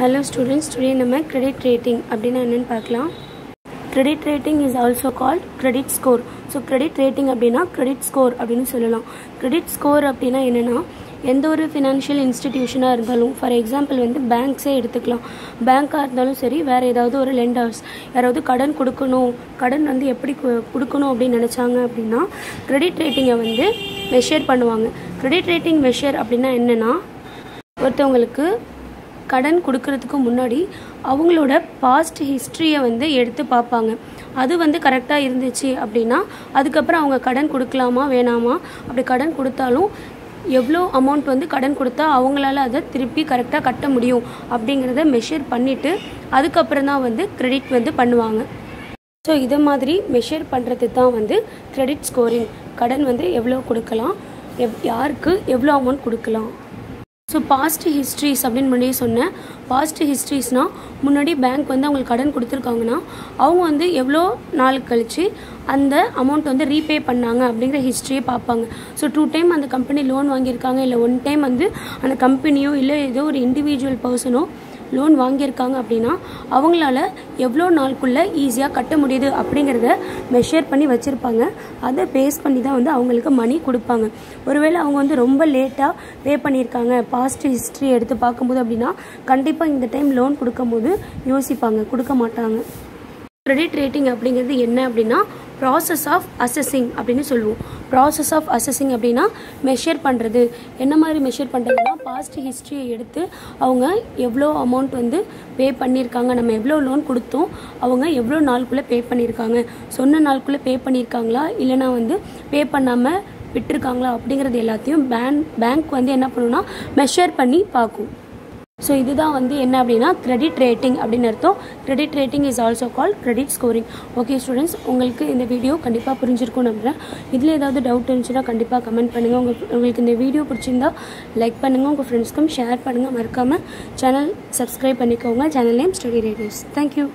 Hello students today நம்ம credit rating அப்படின்னா என்னென்னு பார்க்கலாம். Credit rating is also called credit score so credit rating அப்படின்னா கிரெடிட் ஸ்கோர் அப்படின்னு சொல்லலாம். கிரெடிட் ஸ்கோர் அப்படின்னா என்னென்னா எந்த ஒரு ஃபினான்ஷியல் இன்ஸ்டிடியூஷனாக இருந்தாலும் ஃபார் எக்ஸாம்பிள் வந்து பேங்க்ஸே எடுத்துக்கலாம். பேங்க்காக இருந்தாலும் சரி வேறு ஏதாவது ஒரு லெண்டர்ஸ் யாராவது கடன் கொடுக்கணும் கடன் வந்து எப்படி கொடுக்கணும் அப்படின்னு நினச்சாங்க அப்படின்னா கிரெடிட் ரேட்டிங்கை வந்து மெஷர் பண்ணுவாங்க. கிரெடிட் ரேட்டிங் மெஷர் அப்படின்னா என்னென்னா ஒருத்தவங்களுக்கு கடன் கொடுக்கறதுக்கு முன்னாடி அவங்களோட பாஸ்ட் ஹிஸ்ட்ரியை வந்து எடுத்து பார்ப்பாங்க. அது வந்து கரெக்டாக இருந்துச்சு அப்படின்னா அதுக்கப்புறம் அவங்க கடன் கொடுக்கலாமா வேணாமா? அப்படி கடன் கொடுத்தாலும் எவ்வளோ அமௌண்ட் வந்து கடன் கொடுத்தா அவங்களால அதை திருப்பி கரெக்டாக கட்ட முடியும் அப்படிங்கிறத மெஷர் பண்ணிவிட்டு அதுக்கப்புறம் தான் வந்து கிரெடிட் வந்து பண்ணுவாங்க. ஸோ இதை மாதிரி மெஷர் பண்ணுறது தான் வந்து கிரெடிட் ஸ்கோரிங் கடன் வந்து எவ்வளோ கொடுக்கலாம் எவ் யாருக்கு எவ்வளோ அமௌண்ட் கொடுக்கலாம். ஸோ பாஸ்ட் ஹிஸ்ட்ரிஸ் அப்படின்னு முன்னாடியே சொன்னேன். பாஸ்ட் ஹிஸ்ட்ரிஸ்னால் முன்னாடி பேங்க் வந்து அவங்களுக்கு கடன் கொடுத்துருக்காங்கன்னா அவங்க வந்து எவ்வளோ நாள் கழித்து அந்த அமௌண்ட் வந்து ரீபே பண்ணாங்க அப்படிங்கிற ஹிஸ்ட்ரியை பார்ப்பாங்க. ஸோ டூ டைம் அந்த கம்பெனி லோன் வாங்கியிருக்காங்க இல்லை ஒன் டைம் வந்து அந்த கம்பெனியோ இல்லை ஏதோ ஒரு இண்டிவிஜுவல் பர்சனோ லோன் வாங்கியிருக்காங்க அப்படின்னா அவங்களால எவ்வளோ நாளுக்குள்ளே ஈஸியாக கட்ட முடியுது அப்படிங்கிறத மெஷர் பண்ணி வச்சுருப்பாங்க. அதை பேஸ் பண்ணி தான் வந்து அவங்களுக்கு மணி கொடுப்பாங்க. ஒருவேளை அவங்க வந்து ரொம்ப லேட்டாக பே பண்ணியிருக்காங்க. பாஸ்ட் ஹிஸ்ட்ரி எடுத்து பார்க்கும்போது அப்படின்னா கண்டிப்பாக இந்த டைம் லோன் கொடுக்கும்போது யோசிப்பாங்க. கொடுக்க மாட்டாங்க. கிரெடிட் ரேட்டிங் அப்படிங்கிறது என்ன அப்படின்னா ப்ராசஸ் ஆஃப் அசஸிங் அப்படின்னு சொல்லுவோம். ப்ராசஸ் ஆஃப் அசஸிங் அப்படின்னா மெஷர் பண்ணுறது என்ன மாதிரி மெஷர் பண்ணுறதுன்னா பாஸ்ட் ஹிஸ்ட்ரியை எடுத்து அவங்க எவ்வளோ அமௌண்ட் வந்து பே பண்ணியிருக்காங்க நம்ம எவ்வளோ லோன் கொடுத்தோம் அவங்க எவ்வளோ நாளுக்குள்ளே பே பண்ணியிருக்காங்க. சொன்ன நாளுக்குள்ளே பே பண்ணியிருக்காங்களா? இல்லைனா வந்து பே பண்ணாமல் விட்டுருக்காங்களா? அப்படிங்கிறது எல்லாத்தையும் பேங்க் பேங்க் வந்து என்ன பண்ணுன்னா மெஷர் பண்ணி பார்க்கும். ஸோ இதுதான் வந்து என்ன அப்படின்னா கிரெடிட் ரேட்டிங் அப்படின்னு அர்த்தம். Credit rating is also call credit scoring okay students உங்களுக்கு இந்த வீடியோ கண்டிப்பாக புரிஞ்சிருக்கும் நம்புறேன். இதில் ஏதாவது டவுட் இருந்துச்சுன்னா கண்டிப்பாக கமெண்ட் பண்ணுங்கள் உங்கள் உங்களுக்கு இந்த வீடியோ பிடிச்சிருந்தா லைக் பண்ணுங்கள் உங்கள் ஃப்ரெண்ட்ஸ்க்கும் ஷேர் பண்ணுங்கள் மறக்காமல் சேனல் சப்ஸ்கிரைப் பண்ணிக்கோங்க. Channel name study radios thank you